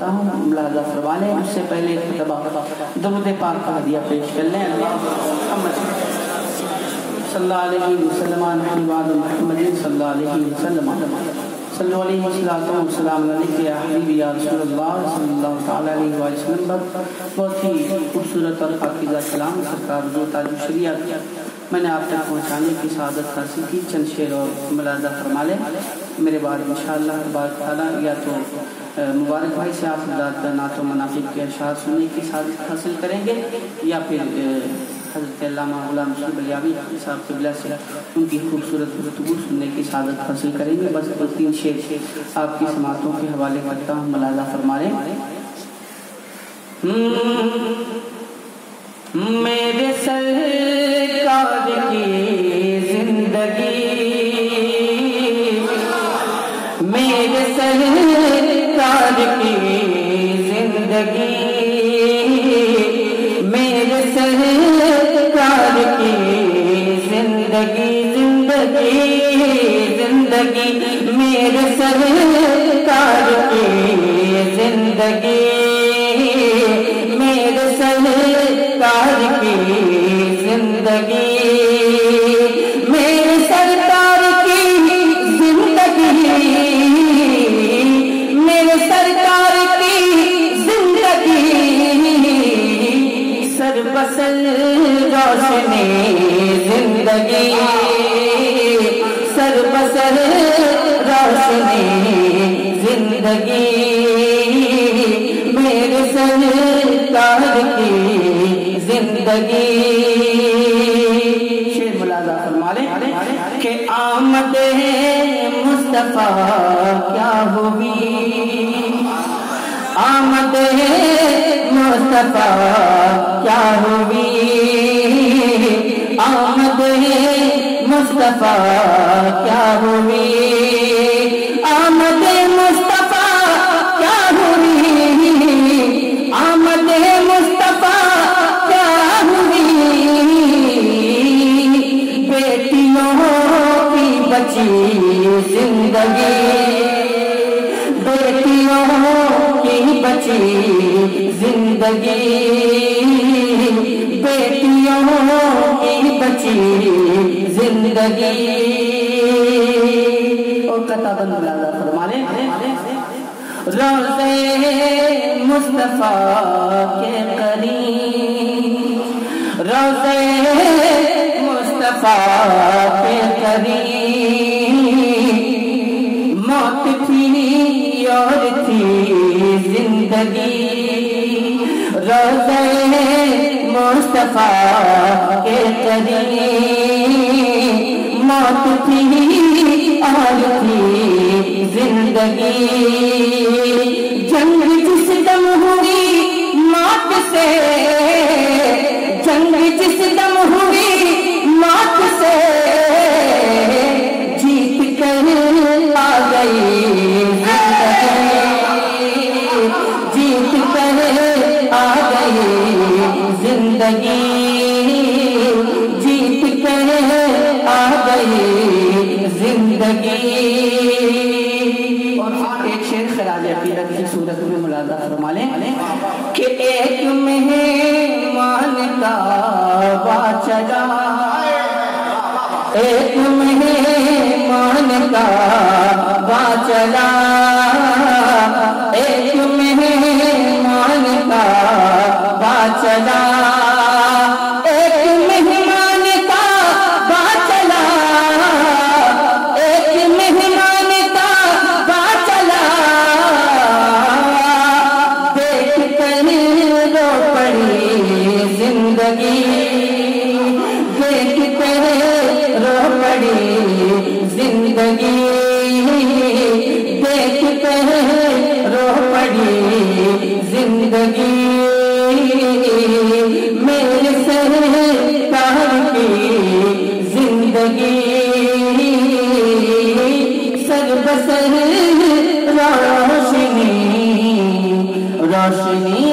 کرتا ہوں ملاحظہ فرما لیں۔ اس سے پہلے ایک مرتبہ درود پاک کا ہدیہ پیش کر لیں۔ اللہ محمد صلی اللہ علیہ وسلم محمد محمد صلی اللہ علیہ وسلم، صلی اللہ علیہ وسلم السلام علیکم یا حبیبی یا رسول اللہ صلی اللہ تعالی علیہ وسلم۔ پر بہت ہی خوبصورت اور پاکیزہ کلام سرکار جو تاج شریعت میں نے آپ تک پہنچانے کی سعادت حاصل کی۔ چند شعر اور ملاحظہ فرما لیں۔ میرے بعد انشاءاللہ تبارک تعالیٰ، یا تو مبارک بھائی سے آپ حضرات نعت و مناقب کے اشعار سننے کی سازش حاصل کریں گے یا پھر حضرت علامہ غلام صاحب الیابی صاحب قبلہ سے ان کی خوبصورت گفتگو سننے کی سعادت حاصل کریں گے۔ بس دو تین شعر آپ کی سماعتوں کے حوالے کرتا ہوں، ملازہ فرما لیں زندگی میرے سرکار کی زندگی زندگی زندگی میرے سرکار بسل روشنی زندگی سر بسل روشنی زندگی۔ میرے سرکار کی زندگی۔ شیر ملازہ فرما لیں کہ آمد مصطفیٰ کیا ہوئی آمد ہے مصطفیٰ کیا ہوئی آمد ہے مصطفیٰ کیا ہوئی بچی زندگی بیٹیوں کی بچی زندگی۔ اور قطع بند ملازہ فرما روزے مصطفیٰ کے قریب۔ روزے مصطفیٰ کے قریب۔ موت تھی اور تھی۔ زندگی روزے مصطفیٰ کے قریب۔ موت تھی اور تھی، زندگی۔ جنگ جس دم ہوئی موت سے، جنگ جس دم ہوئی زندگی جیت کر آ گئی زندگی۔ اور ہاں، ایک شیر خراج عقیدت کی صورت میں ملازہ فرما لیں کہ ایک مہمان کا با چلا ایک مہمان کا با سر بسر روشنی روشنی